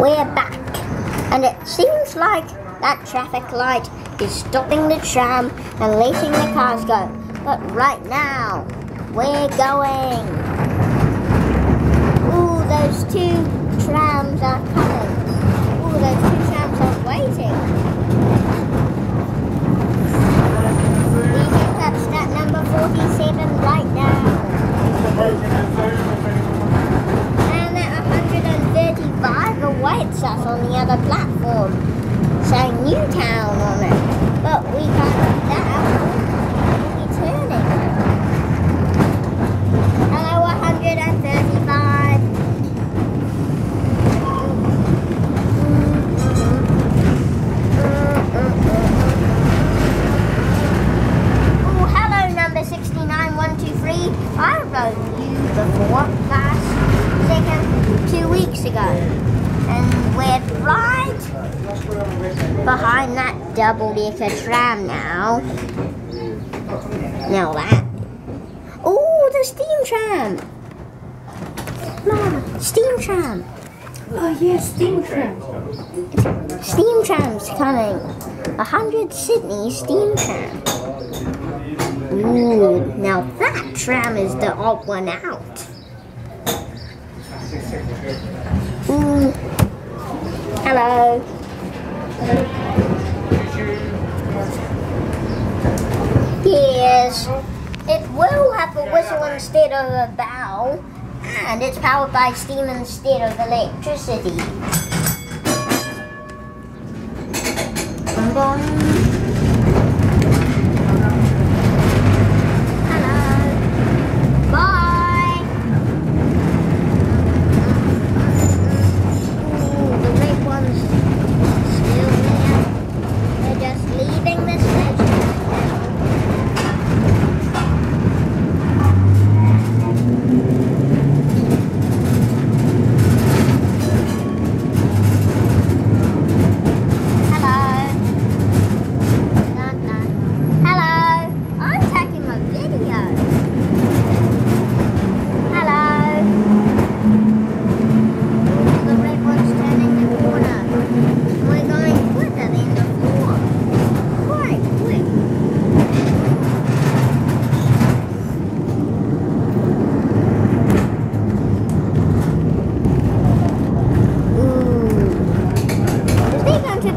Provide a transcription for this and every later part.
We're back, and it seems like that traffic light is stopping the tram and letting the cars go. But right now, we're going. Ooh, those two trams are coming. Ooh, those two trams are waiting. We can touch that number 47 right now. And at 135 awaits us on the other platform, Newtown on it. But we can't that a tram now. Now that. Oh, the steam tram. Mom, steam tram. Oh yes, steam tram. Steam tram's coming. A hundred Sydney steam tram. Ooh, now that tram is the odd one out. Ooh. Hello. Yes. It will have a whistle instead of a bow. And it's powered by steam instead of electricity. Bum.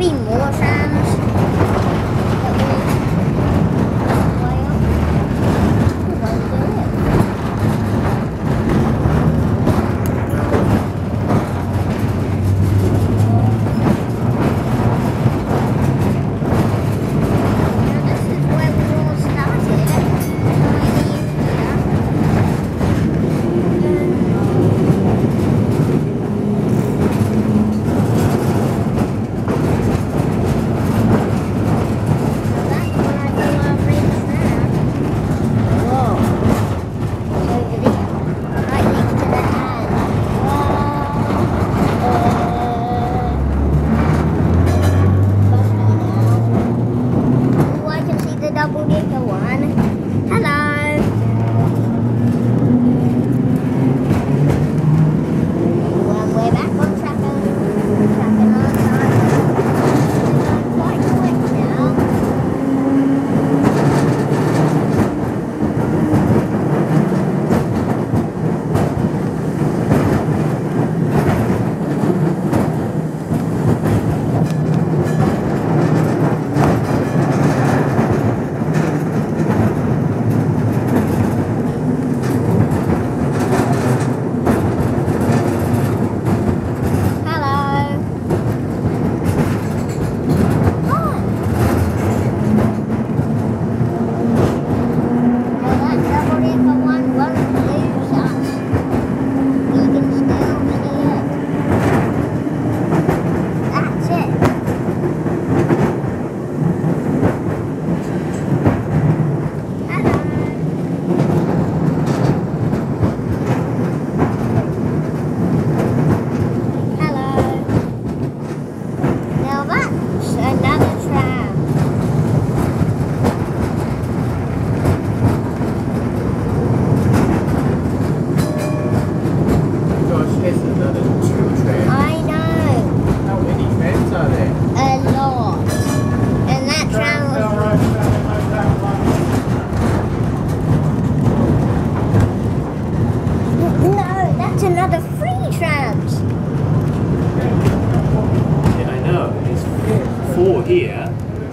病魔山。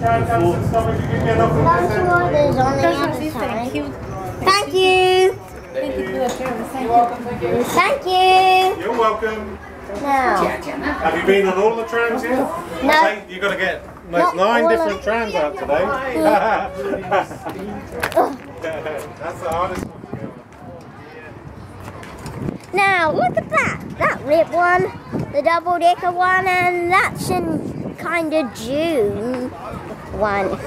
Thank you. Thank you for the service. Thank you. Thank you. You're welcome. Now, Have you been on all the trams yet? No. You've got to get Not there's nine different trams out today. That's the hardest one to get on. now look at that. That red one, the double decker one, and that's in kind of June one.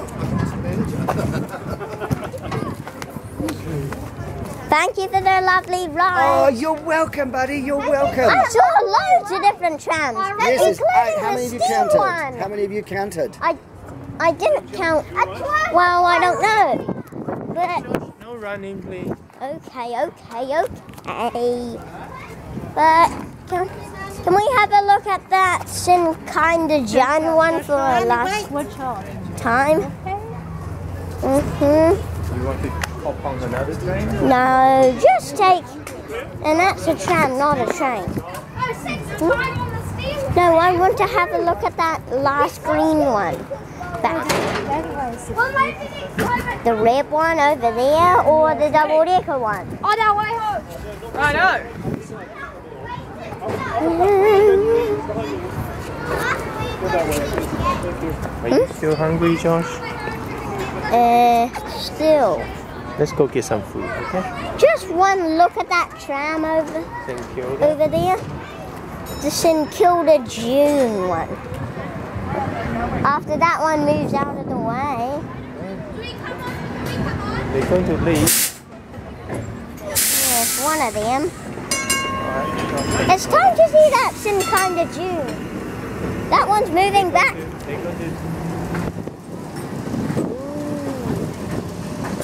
Thank you for the lovely ride. Oh, you're welcome, buddy. You're welcome. I saw loads of different trams, Yes, it's- including uh, how the many have you counted? one. How many have you counted? I, I didn't count. Well, I don't know. But No running, please. okay, okay, okay. But can, can we have a look at that Sin Kinda Jan one for a last time? mm-hmm You want to hop on another train? No, just take. And that's a tram, not a train. No, I want to have a look at that last green one. That, the red one over there or the double decker one? On our way home. Righto. Are still hungry, Josh? Uh, still. Let's go get some food, okay? Just one look at that tram over over there. The St Kilda June one. After that one moves out of the way. They're going to leave. Yes, one of them. It's time to see that Sim Kinda June. That one's moving back.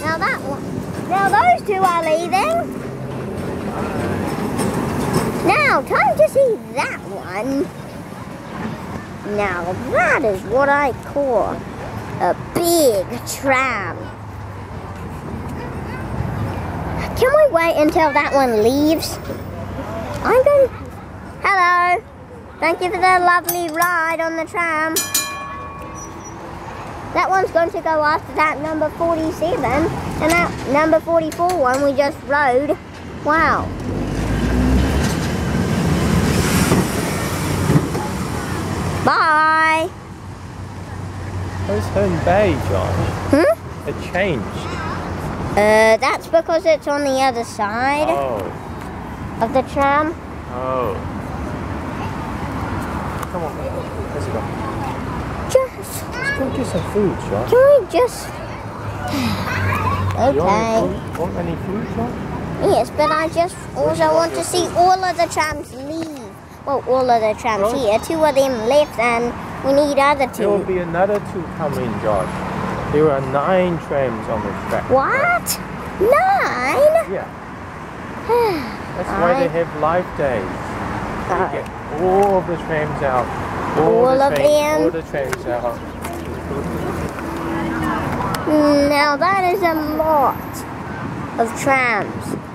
Now that one. Now those two are leaving. Now, time to see that one. Now that is what I call a big tram. Can we wait until that one leaves? I'm going. Hello. Thank you for the lovely ride on the tram. That one's going to go after that number 47 and that number 44 one we just rode. Wow. Bye. Where's Herne Bay, Josh? Hmm? It changed. Uh, that's because it's on the other side Oh, of the tram. oh. Let's go. Just, Let's go get some food, Josh. can we just... You Okay. want, want any food, Josh? Yes, but I just also want to see all of the trams leave. Well, all of the trams here. Two of them left and we need other two. There will be another two coming, Josh. There are nine trams on the track. What? Nine? Yeah. That's why they have live days. All of the trams out. All the of trains, them? All the trams out. Mm, now that is a lot of trams.